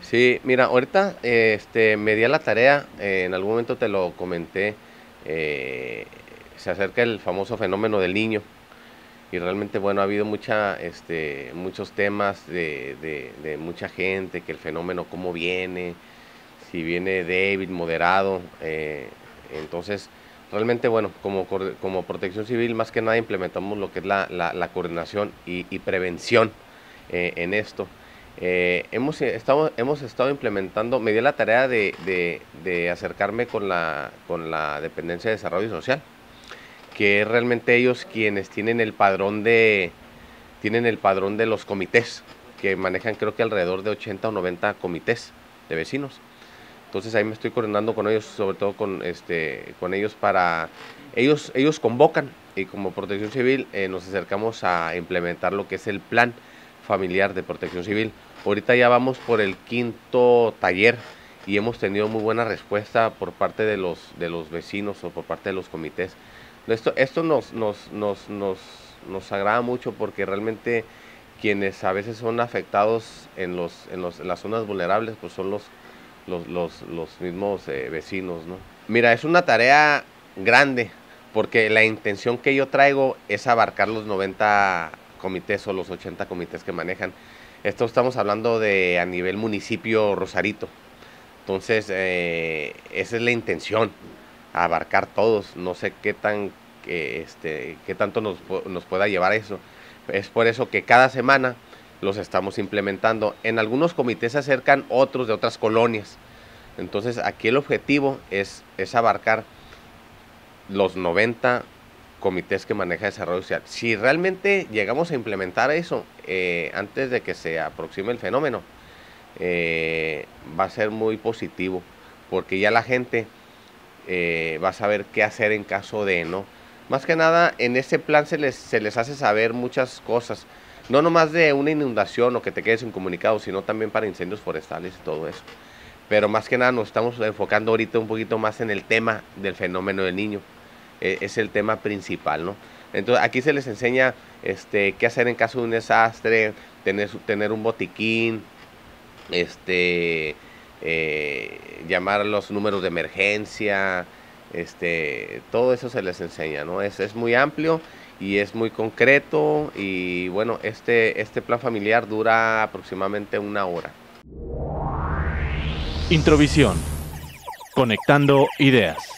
Sí, mira, ahorita este, me di a la tarea, eh, en algún momento te lo comenté, eh, se acerca el famoso fenómeno del niño. Y realmente bueno ha habido mucha este muchos temas de, de, mucha gente que el fenómeno cómo viene si viene débil moderado eh, entonces realmente bueno como como protección civil más que nada implementamos lo que es la, la, coordinación y, prevención eh, en esto eh, hemos estado hemos estado implementando me di la tarea de, de, de acercarme con la con la dependencia de desarrollo social que es realmente ellos quienes tienen el padrón de tienen el padrón de los comités que manejan creo que alrededor de 80 o 90 comités de vecinos. Entonces ahí me estoy coordinando con ellos, sobre todo con este con ellos para ellos ellos convocan y como Protección Civil eh, nos acercamos a implementar lo que es el plan familiar de Protección Civil. Ahorita ya vamos por el quinto taller y hemos tenido muy buena respuesta por parte de los de los vecinos o por parte de los comités esto, esto nos, nos, nos, nos, nos agrada mucho porque realmente quienes a veces son afectados en, los, en, los, las zonas vulnerables, pues son los, los, los, los mismos eh, vecinos, ¿no? Mira, es una tarea grande, porque la intención que yo traigo es abarcar los 90 comités o los 80 comités que manejan. Esto estamos hablando de a nivel municipio Rosarito. Entonces, eh, esa es la intención abarcar todos. No sé qué tan este, qué tanto nos, nos pueda llevar eso. Es por eso que cada semana los estamos implementando. En algunos comités se acercan otros de otras colonias. Entonces aquí el objetivo es, es abarcar los 90 comités que maneja desarrollo social. Si realmente llegamos a implementar eso eh, antes de que se aproxime el fenómeno, eh, va a ser muy positivo, porque ya la gente eh, va a saber qué hacer en caso de, ¿no? Más que nada, en ese plan se les, se les hace saber muchas cosas. No nomás de una inundación o que te quedes incomunicado, sino también para incendios forestales y todo eso. Pero más que nada nos estamos enfocando ahorita un poquito más en el tema del fenómeno del niño. E, es el tema principal, ¿no? Entonces aquí se les enseña este, qué hacer en caso de un desastre, tener, tener un botiquín, este, eh, llamar los números de emergencia, este, todo eso se les enseña, ¿no? Es, es muy amplio y es muy concreto y bueno, este, este plan familiar dura aproximadamente una hora. Introvisión. Conectando ideas.